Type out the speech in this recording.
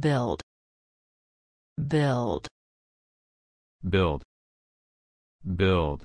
build. Build. Build. Build.